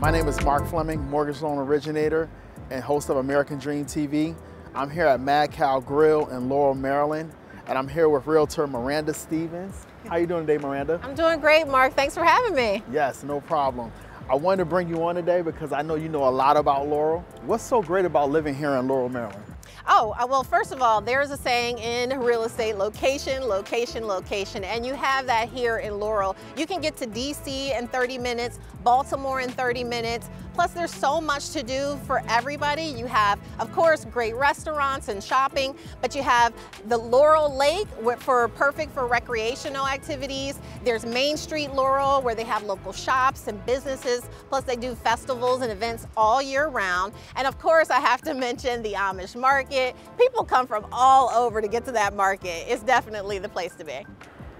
My name is Mark Fleming, mortgage loan originator and host of American Dream TV. I'm here at Mad Cow Grill in Laurel, Maryland, and I'm here with realtor Myranda Stephens. How are you doing today, Myranda? I'm doing great, Mark. Thanks for having me. Yes, no problem. I wanted to bring you on today because I know you know a lot about Laurel. What's so great about living here in Laurel, Maryland? Oh, uh, well, first of all, there's a saying in real estate, location, location, location, and you have that here in Laurel. You can get to DC in 30 minutes, Baltimore in 30 minutes, plus there's so much to do for everybody. You have, of course, great restaurants and shopping, but you have the Laurel Lake for perfect for recreational activities. There's Main Street Laurel where they have local shops and businesses, plus they do festivals and events all year round. And of course, I have to mention the Amish Market. People come from all over to get to that market. It's definitely the place to be.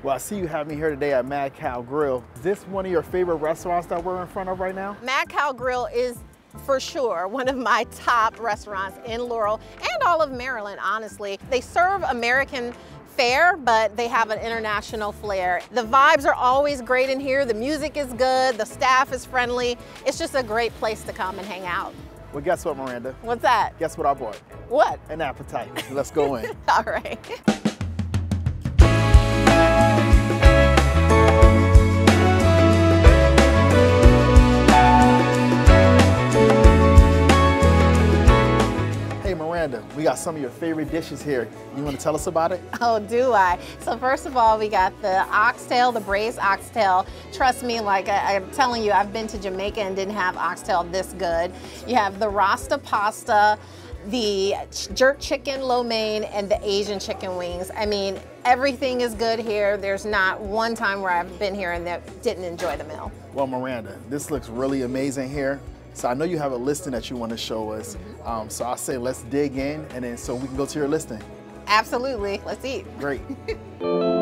Well, I see you have me here today at Mad Cow Grill. Is this one of your favorite restaurants that we're in front of right now? Mad Cow Grill is for sure one of my top restaurants in Laurel and all of Maryland, honestly. They serve American fare, but they have an international flair. The vibes are always great in here. The music is good. The staff is friendly. It's just a great place to come and hang out. Well, guess what, Myranda? What's that? Guess what I bought? What? An appetite. Let's go in. All right. We got some of your favorite dishes here. You want to tell us about it? Oh, do I? So first of all, we got the oxtail, the braised oxtail. Trust me, like I, am telling you, I've been to Jamaica and didn't have oxtail this good. You have the rasta pasta, the jerk chicken lo mein, and the Asian chicken wings. I mean, everything is good here. There's not one time where I've been here and that didn't enjoy the meal. Well, Myranda, this looks really amazing here. So I know you have a listing that you want to show us. Um, so I'll say let's dig in and then so we can go to your listing. Absolutely. Let's eat. Great.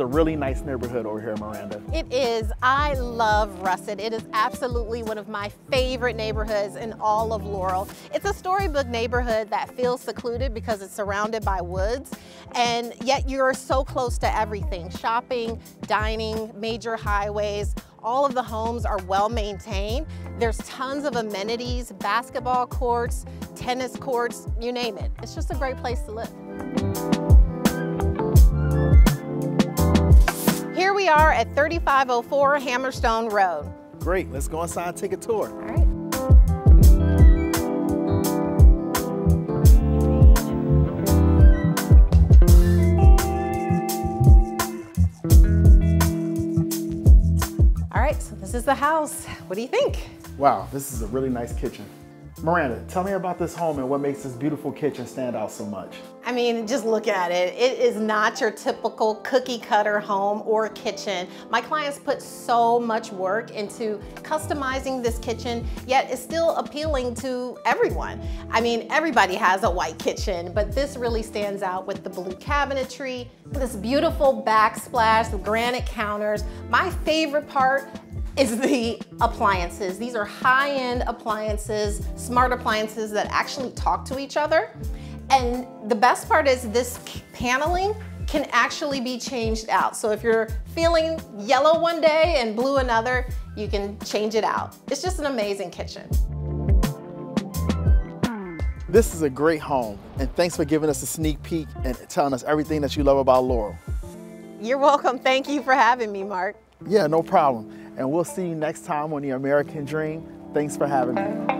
a really nice neighborhood over here, Myranda. It is. I love Russett. It is absolutely one of my favorite neighborhoods in all of Laurel. It's a storybook neighborhood that feels secluded because it's surrounded by woods, and yet you're so close to everything. Shopping, dining, major highways, all of the homes are well maintained. There's tons of amenities, basketball courts, tennis courts, you name it. It's just a great place to live. We are at 3504 Hammerstone Road. Great, let's go inside and take a tour. All right. All right, so this is the house. What do you think? Wow, this is a really nice kitchen. Myranda, tell me about this home and what makes this beautiful kitchen stand out so much. I mean, just look at it. It is not your typical cookie cutter home or kitchen. My clients put so much work into customizing this kitchen, yet it's still appealing to everyone. I mean, everybody has a white kitchen, but this really stands out with the blue cabinetry, this beautiful backsplash, the granite counters. My favorite part is the appliances. These are high-end appliances, smart appliances that actually talk to each other. And the best part is this paneling can actually be changed out. So if you're feeling yellow one day and blue another, you can change it out. It's just an amazing kitchen. This is a great home, and thanks for giving us a sneak peek and telling us everything that you love about Laurel. You're welcome. Thank you for having me, Mark. Yeah, no problem. And we'll see you next time on The American Dream. Thanks for having me.